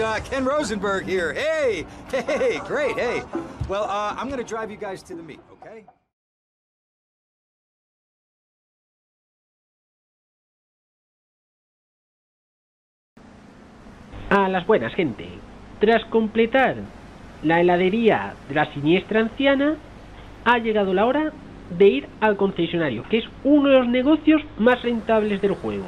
uh, Ken Rosenberg here. Hey, hey, great, hey. Well, uh, I'm gonna drive you guys to the meet, okay? A las buenas, gente. Tras completar la heladería de la siniestra anciana, ha llegado la hora de ir al concesionario, que es uno de los negocios más rentables del juego.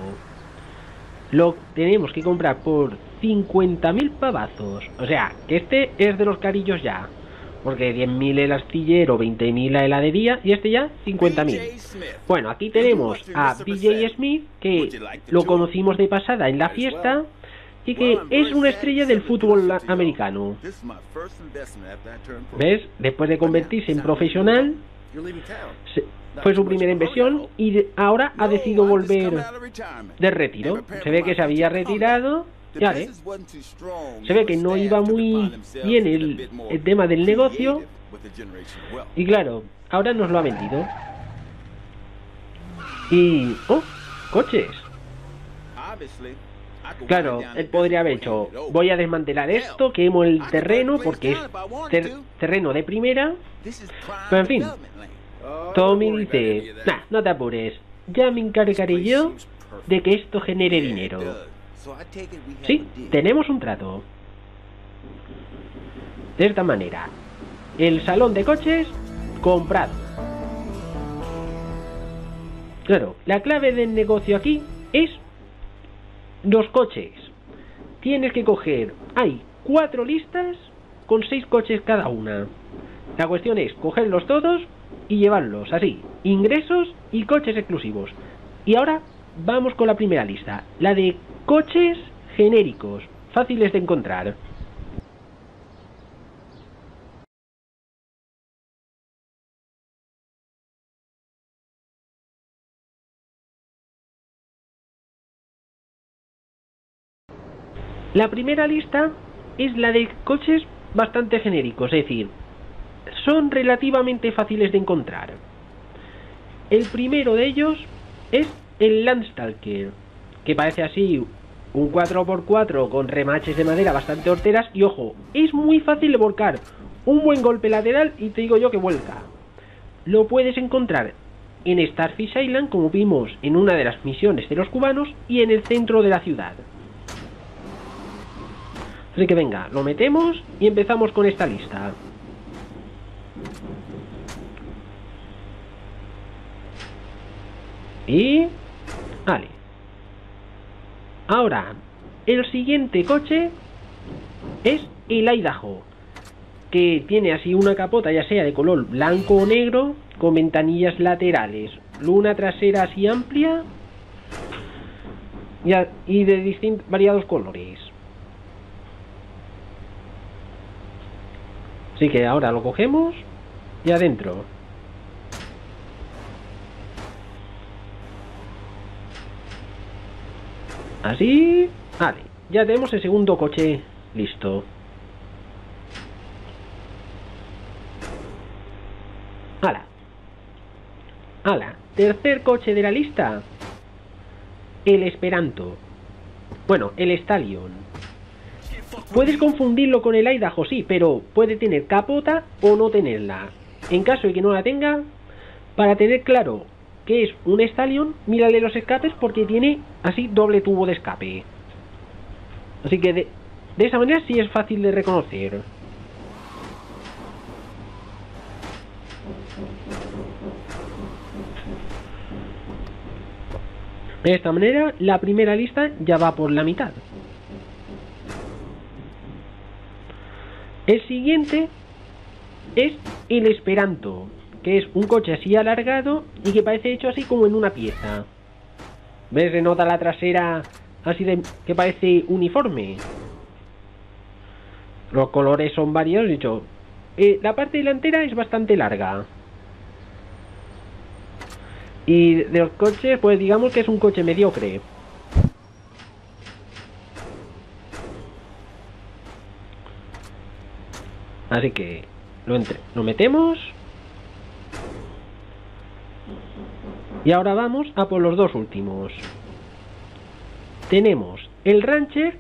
Lo tenemos que comprar por 50.000 pavazos. O sea, que este es de los carillos ya. Porque 10.000 el astillero, 20.000 la heladería y este ya 50.000. Bueno, aquí tenemos a BJ Smith, que lo conocimos de pasada en la fiesta y que es una estrella del fútbol americano. ¿Ves? Después de convertirse en profesional, fue su primera inversión y ahora ha decidido volver de retiro. Se ve que se había retirado. Ves. Se ve que no iba muy bien el, el tema del negocio. Y claro, ahora nos lo ha vendido. Y... ¡Oh! ¡Coches! Claro, él podría haber hecho, voy a desmantelar esto, quemo el terreno porque es ter- terreno de primera. Pero en fin, Tommy dice, nah, no te apures, ya me encargaré yo de que esto genere dinero. Sí, tenemos un trato. De esta manera, el salón de coches comprado. Claro, la clave del negocio aquí es los coches. Tienes que coger, hay cuatro listas con seis coches cada una. La cuestión es cogerlos todos y llevarlos así, ingresos y coches exclusivos. Y ahora vamos con la primera lista, la de coches genéricos, fáciles de encontrar. La primera lista es la de coches bastante genéricos, es decir, son relativamente fáciles de encontrar. El primero de ellos es el Landstalker, que parece así un 4x4 con remaches de madera bastante horteras y ojo, es muy fácil de volcar. Un buen golpe lateral y te digo yo que vuelca. Lo puedes encontrar en Starfish Island, como vimos en una de las misiones de los cubanos, y en el centro de la ciudad. Así que venga, lo metemos y empezamos con esta lista. Y... Vale. Ahora, el siguiente coche es el Idaho, que tiene así una capota ya sea de color blanco o negro, con ventanillas laterales, luna trasera así amplia y, de distintos variados colores. Así que ahora lo cogemos y adentro. Así. Vale, ya tenemos el segundo coche listo. Ala. Ala, tercer coche de la lista. El Esperanto. Bueno, el Stallion. Puedes confundirlo con el Idaho, sí, pero puede tener capota o no tenerla. En caso de que no la tenga, para tener claro que es un Stallion, mírale los escapes porque tiene así doble tubo de escape. Así que de, esa manera sí es fácil de reconocer. De esta manera, la primera lista ya va por la mitad. El siguiente es el Esperanto, que es un coche así alargado y que parece hecho así como en una pieza. ¿Ves? Se nota la trasera así de que parece uniforme. Los colores son varios, dicho. Eh, la parte delantera es bastante larga. Y de los coches, pues digamos que es un coche mediocre. Así que lo, entre lo metemos. Y ahora vamos a por los dos últimos. Tenemos el Rancher,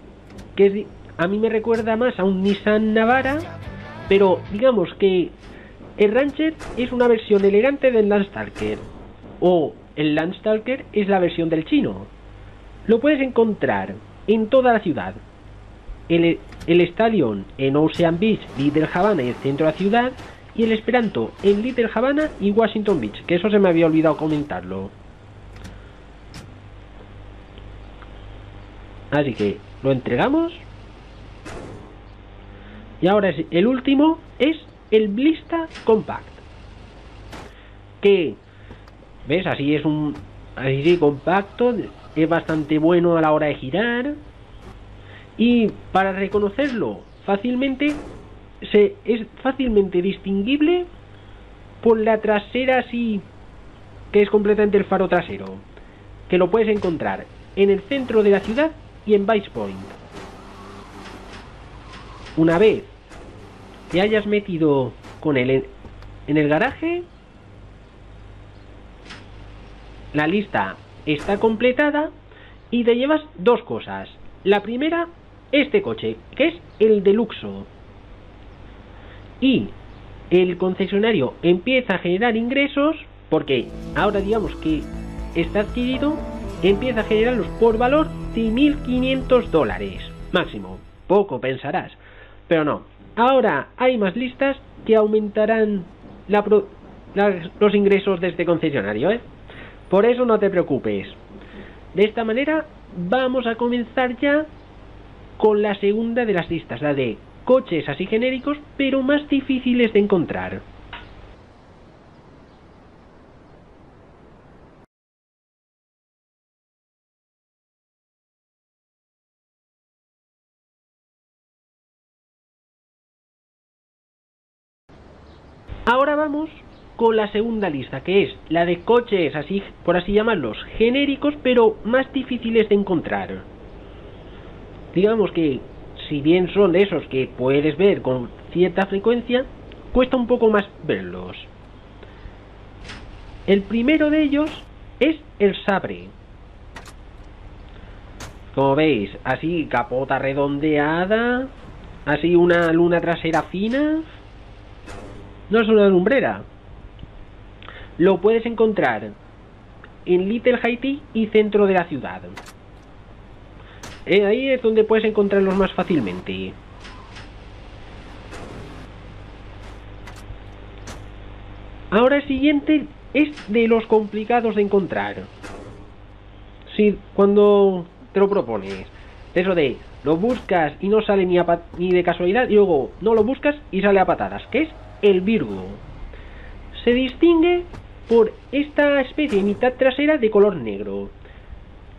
que a mí me recuerda más a un Nissan Navara, pero digamos que el Rancher es una versión elegante del Landstalker, o el Landstalker es la versión del chino. Lo puedes encontrar en toda la ciudad. El, el en Ocean Beach, Little Havana y el centro de la ciudad, y el Esperanto en Little Havana y Washington Beach, que eso se me había olvidado comentarlo. Así que lo entregamos. Y ahora el último es el Blista Compact. Que, ¿ves? Así es un... Así sí, compacto. Es bastante bueno a la hora de girar. Y para reconocerlo fácilmente, se, es fácilmente distinguible por la trasera así, que es completamente el faro trasero. Que lo puedes encontrar en el centro de la ciudad y en Vice Point. Una vez te hayas metido con él en, el garaje, la lista está completada y te llevas dos cosas. La primera, este coche, que es el Deluxo. Y el concesionario empieza a generar ingresos porque ahora digamos que está adquirido empieza a generarlos por valor de 1.500 dólares máximo. Poco pensarás, pero no. Ahora hay más listas que aumentarán los ingresos de este concesionario, ¿eh? Por eso no te preocupes. De esta manera vamos a comenzar ya con la segunda de las listas, la de coches así genéricos, pero más difíciles de encontrar. Ahora vamos con la segunda lista, que es la de coches, así por así llamarlos, genéricos, pero más difíciles de encontrar. Digamos que, si bien son de esos que puedes ver con cierta frecuencia, cuesta un poco más verlos. El primero de ellos es el Sabre. Como veis, así capota redondeada, así una luna trasera fina, no es una lumbrera. Lo puedes encontrar en Little Haiti y centro de la ciudad. Eh, ahí es donde puedes encontrarlos más fácilmente. Ahora el siguiente es de los complicados de encontrar. Si cuando te lo propones, eso de lo buscas y no sale ni, ni de casualidad y luego no lo buscas y sale a patadas, ¿qué es el Virgo. Se distingue por esta especie mitad trasera de color negro.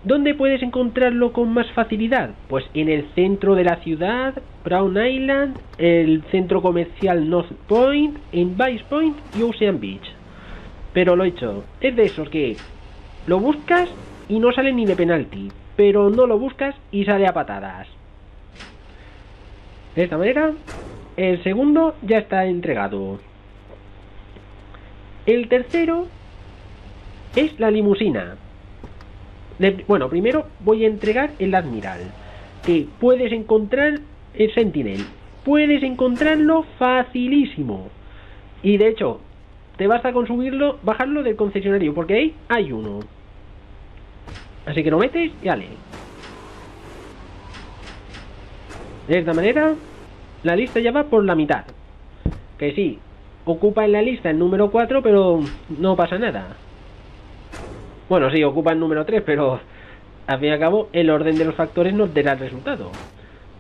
¿Dónde puedes encontrarlo con más facilidad? Pues en el centro de la ciudad, Brown Island, el centro comercial North Point, en Vice Point y Ocean Beach. Pero lo hecho, es de esos que lo buscas y no sale ni de penalti, pero no lo buscas y sale a patadas. De esta manera, el segundo ya está entregado. El tercero es la limusina. Bueno, primero voy a entregar el Admiral, que puedes encontrar el Sentinel. Puedes encontrarlo facilísimo. Y de hecho, te basta con subirlo, bajarlo del concesionario, porque ahí hay uno. Así que lo metes y ale. De esta manera la lista ya va por la mitad. Que sí, ocupa en la lista el número 4, pero no pasa nada. Bueno, sí, ocupa el número 3, pero al fin y al cabo el orden de los factores nos dará el resultado.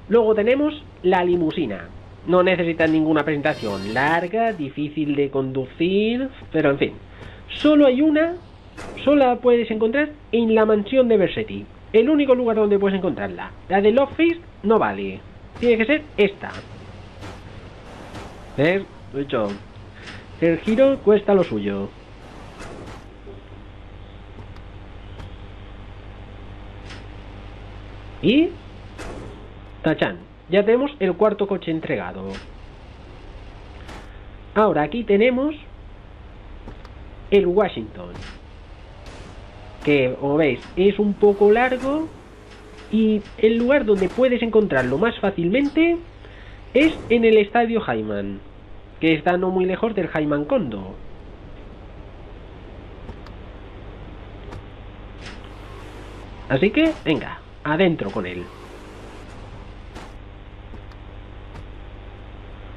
Luego tenemos la limusina. No necesita ninguna presentación larga, difícil de conducir, pero en fin. Solo hay una, solo la puedes encontrar en la mansión de Versetti. El único lugar donde puedes encontrarla. La de Love no vale. Tiene que ser esta. ¿Ves? Lo dicho. El giro cuesta lo suyo. Y... Tachan. Ya tenemos el cuarto coche entregado. Ahora aquí tenemos el Washington. Que, como veis, es un poco largo, Y el lugar donde puedes encontrarlo más fácilmente es en el estadio Jaiman, que está no muy lejos del Jaiman Kondo. Así que, venga, adentro con él.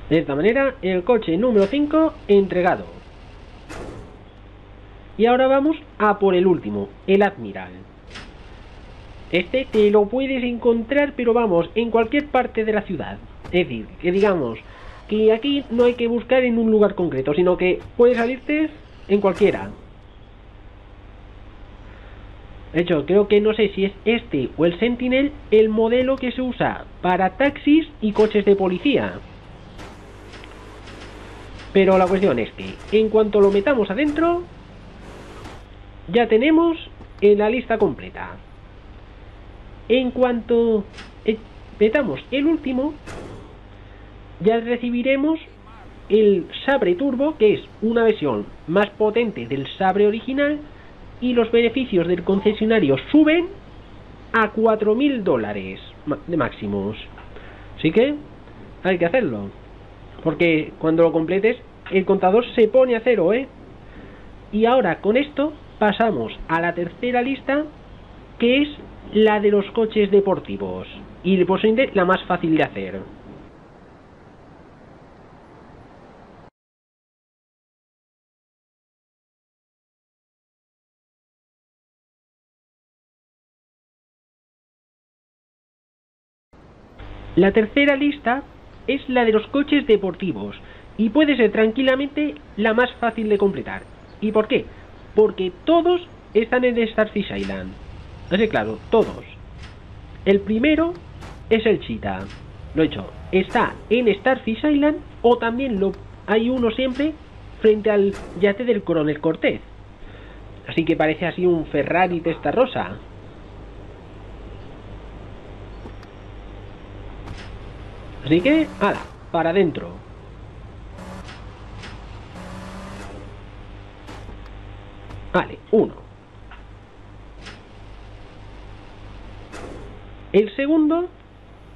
De esta manera, el coche número 5 entregado. Y ahora vamos a por el último, el Admiral. Este te lo puedes encontrar, pero vamos, en cualquier parte de la ciudad. Es decir, que digamos que aquí no hay que buscar en un lugar concreto, sino que puedes salirte en cualquiera. De hecho, creo que no sé si es este o el Sentinel el modelo que se usa para taxis y coches de policía. Pero la cuestión es que en cuanto lo metamos adentro, ya tenemos en la lista completa. En cuanto eh, metamos el último, ya recibiremos el Sabre Turbo, que es una versión más potente del Sabre original, y los beneficios del concesionario suben a 4.000 dólares de máximos. Así que hay que hacerlo. Porque cuando lo completes, el contador se pone a cero, ¿eh? Y ahora con esto pasamos a la tercera lista, que es la de los coches deportivos. Y posiblemente la más fácil de hacer. La tercera lista es la de los coches deportivos y puede ser tranquilamente la más fácil de completar. ¿Y por qué? Porque todos están en Starfish Island. Así claro, todos. El primero es el Cheetah. Lo he hecho. Está en Starfish Island o también lo hay uno siempre frente al yate del coronel Cortez. Así que parece así un Ferrari testa rosa. Así que, hala, para adentro. Vale, uno. El segundo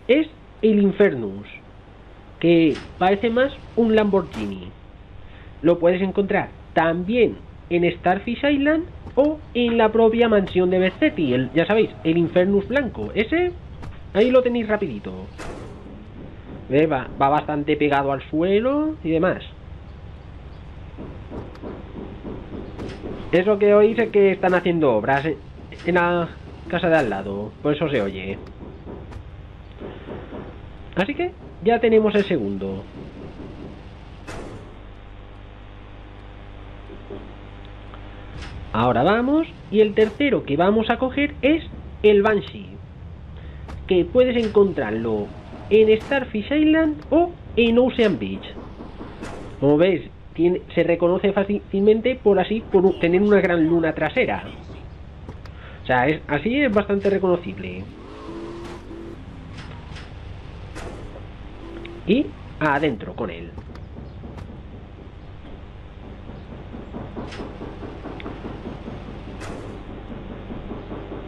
es el Infernus, que parece más un Lamborghini. Lo puedes encontrar también en Starfish Island o en la propia mansión de Bercetti, el, ya sabéis, el Infernus blanco. Ese, ahí lo tenéis rapidito. Va, va bastante pegado al suelo y demás. Eso que oís es que están haciendo obras en la casa de al lado, por eso se oye. Así que ya tenemos el segundo. Ahora vamos, y el tercero que vamos a coger es el Banshee, que puedes encontrarlo en Starfish Island o en Ocean Beach. Como veis, se reconoce fácilmente por así por tener una gran luna trasera. O sea, es, así es bastante reconocible. Y adentro con él.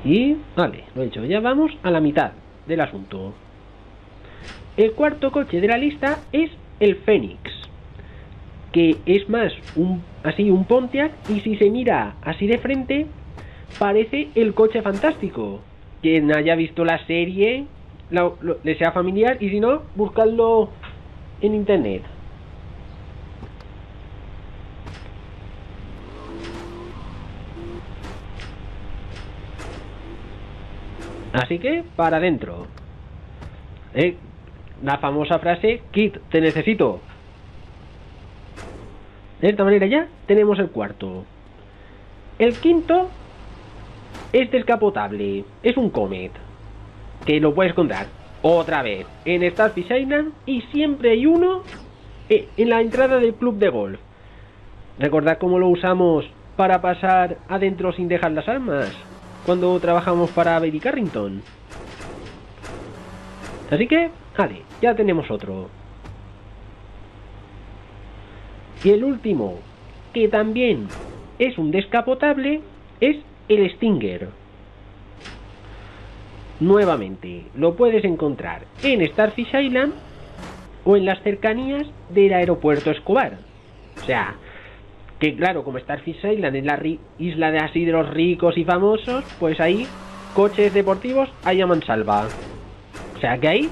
Y vale, lo he hecho. Ya vamos a la mitad del asunto. El cuarto coche de la lista es el Fénix, que es más un así un Pontiac y si se mira así de frente parece el coche fantástico. Quien haya visto la serie le sea familiar y si no, buscadlo en internet. Así que, para adentro. Eh, la famosa frase, Kit, te necesito. De esta manera ya tenemos el cuarto. El quinto es descapotable, es un Comet, que lo puedes encontrar otra vez en Starfish Island y siempre hay uno eh, en la entrada del club de golf. Recordad cómo lo usamos para pasar adentro sin dejar las armas cuando trabajamos para Baby Carrington. Así que, vale, ya tenemos otro. Y el último, que también es un descapotable, es el Stinger. nuevamente, lo puedes encontrar en Starfish Island o en las cercanías del aeropuerto Escobar. O sea, que claro, como Starfish Island es la isla de así de los ricos y famosos, pues ahí coches deportivos hay a mansalva. O sea que ahí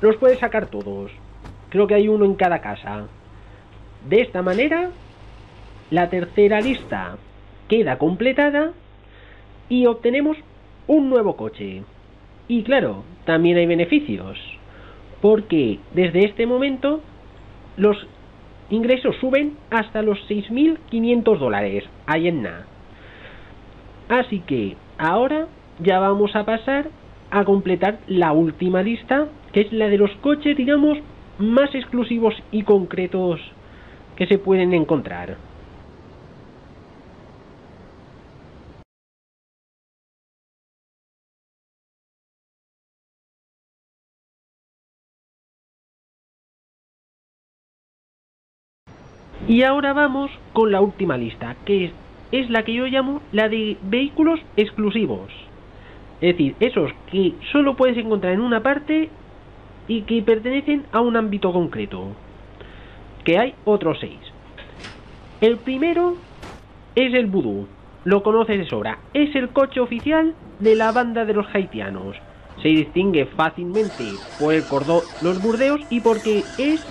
los puedes sacar todos. Creo que hay uno en cada casa. De esta manera, la tercera lista queda completada y obtenemos un nuevo coche. Y claro, también hay beneficios, porque desde este momento los ingresos suben hasta los 6.500 dólares, nada. Así que ahora ya vamos a pasar a completar la última lista, que es la de los coches, digamos, más exclusivos y concretos que se pueden encontrar. Y ahora vamos con la última lista, que es, la que yo llamo la de vehículos exclusivos. Es decir, esos que solo puedes encontrar en una parte y que pertenecen a un ámbito concreto. Que hay otros seis. El primero es el Voodoo. Lo conoces de sobra. Es el coche oficial de la banda de los haitianos. Se distingue fácilmente por el cordón, los burdeos y porque es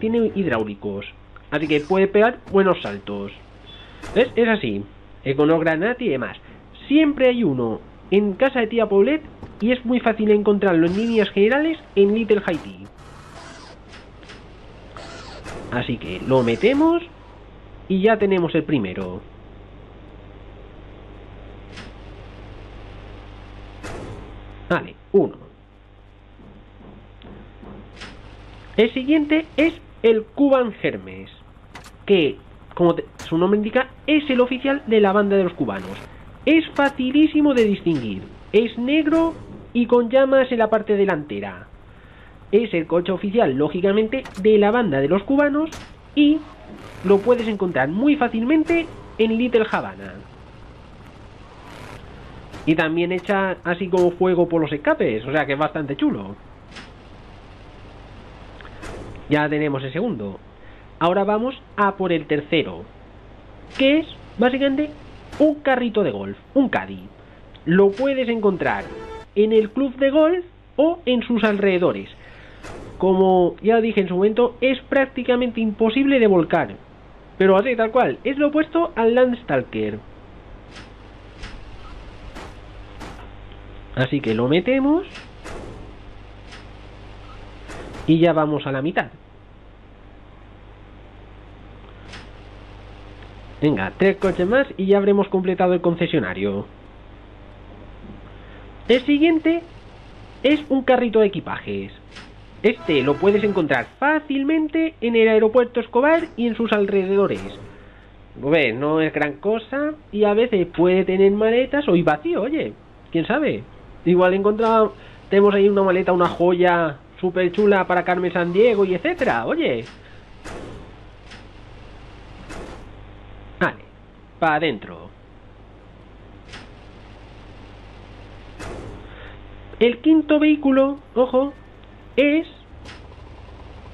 tiene hidráulicos. Así que puede pegar buenos saltos. Es así. Econogranati y demás. Siempre hay uno en casa de tía Paulette y es muy fácil encontrarlo en líneas generales en Little Haiti. Así que lo metemos y ya tenemos el primero. Vale, uno. El siguiente es el Cuban Hermes que, como su nombre indica, es el oficial de la banda de los cubanos. Es facilísimo de distinguir. Es negro y con llamas en la parte delantera. Es el coche oficial, lógicamente, de la banda de los cubanos y lo puedes encontrar muy fácilmente en Little Havana. Y también echa así como fuego por los escapes, o sea que es bastante chulo. Ya tenemos el segundo. Ahora vamos a por el tercero, que es básicamente un carrito de golf, un caddy. Lo puedes encontrar en el club de golf o en sus alrededores. Como ya dije en su momento, es prácticamente imposible de volcar. Pero así, tal cual, es lo opuesto al Landstalker. Así que lo metemos. Y ya vamos a la mitad. Venga, tres coches más y ya habremos completado el concesionario. El siguiente es un carrito de equipajes. Este lo puedes encontrar fácilmente en el aeropuerto Escobar y en sus alrededores. Ves, no es gran cosa y a veces puede tener maletas o ir vacío, oye, quién sabe. Igual encontramos, tenemos ahí una maleta, una joya súper chula para Carmen San Diego y etcétera, oye. para adentro. El quinto vehículo, ojo, es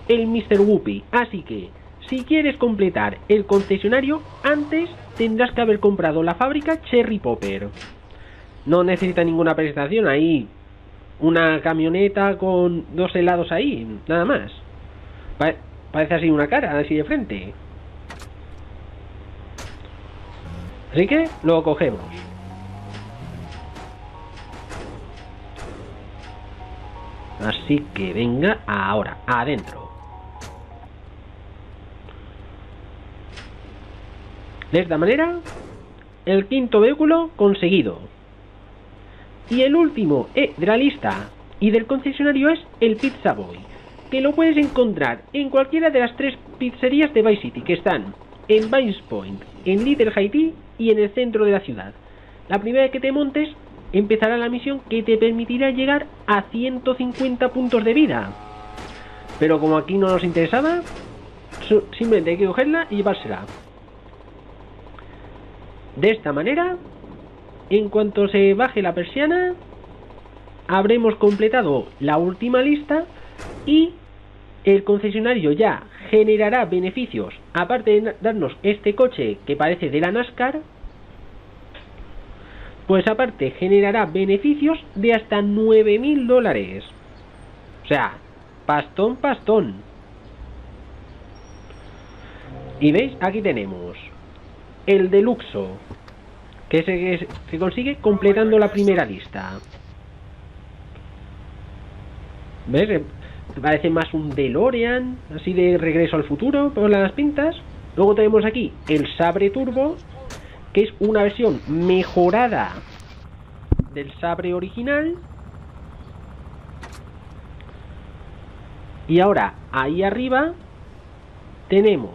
el Mr. Whoopi. Así que, si quieres completar el concesionario, antes tendrás que haber comprado la fábrica Cherry Popper. No necesita ninguna presentación ahí. Una camioneta con dos helados ahí, nada más. parece así una cara, así de frente. Así que lo cogemos. Así que venga ahora, adentro. De esta manera, el quinto vehículo conseguido. Y el último de la lista y del concesionario es el Pizza Boy, que lo puedes encontrar en cualquiera de las tres pizzerías de Vice City que están en Vice Point, en Little Haiti y en el centro de la ciudad. La primera que te montes empezará la misión que te permitirá llegar a 150 puntos de vida. Pero como aquí no nos interesaba, simplemente hay que cogerla y llevársela. De esta manera, en cuanto se baje la persiana, habremos completado la última lista y el concesionario ya generará beneficios, aparte de darnos este coche que parece de la NASCAR, pues aparte generará beneficios de hasta 9.000 dólares. O sea, pastón, pastón. Y veis, aquí tenemos el deluxo, que se, se consigue completando la primera lista. ¿Ves? Parece más un DeLorean, así de regreso al futuro, por las pintas. Luego tenemos aquí el Sabre Turbo, que es una versión mejorada del Sabre original. Y ahora, ahí arriba, tenemos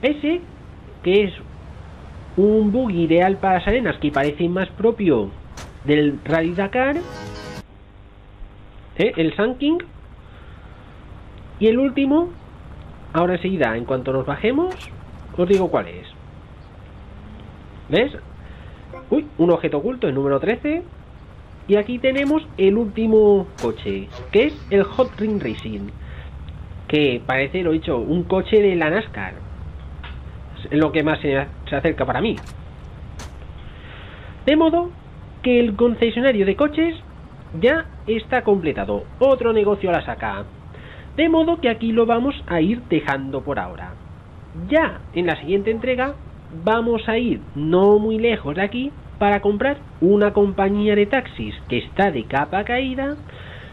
ese, que es un buggy ideal para las arenas, que parece más propio del Rally Dakar ¿eh? el Sun King. Y el último, ahora enseguida, en cuanto nos bajemos, os digo cuál es. ¿Ves? Uy, un objeto oculto, el número 13. Y aquí tenemos el último coche, que es el Hot Ring Racing. Que parece, lo he dicho, un coche de la NASCAR. Es lo que más se, se acerca para mí. De modo que el concesionario de coches ya está completado. Otro negocio a la saca. De modo que aquí lo vamos a ir dejando por ahora. Ya en la siguiente entrega vamos a ir no muy lejos de aquí para comprar una compañía de taxis que está de capa caída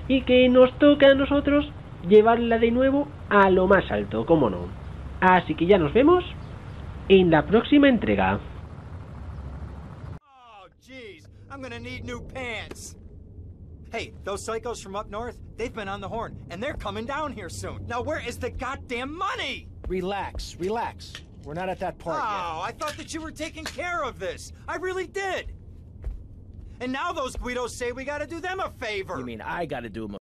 y que nos toca a nosotros llevarla de nuevo a lo más alto, como no. Así que ya nos vemos en la próxima entrega. Oh, jeez, I'm gonna need new pants. Hey, those psychos from up north, they've been on the horn, and they're coming down here soon. Now, where is the goddamn money? Relax, relax. We're not at that part Oh, I thought that you were taking care of this. I really did. And now those Guidos say we gotta do them a favor. yet. You mean I gotta do them a